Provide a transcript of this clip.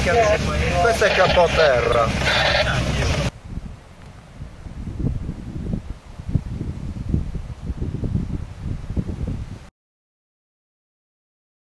Questo è capoterra.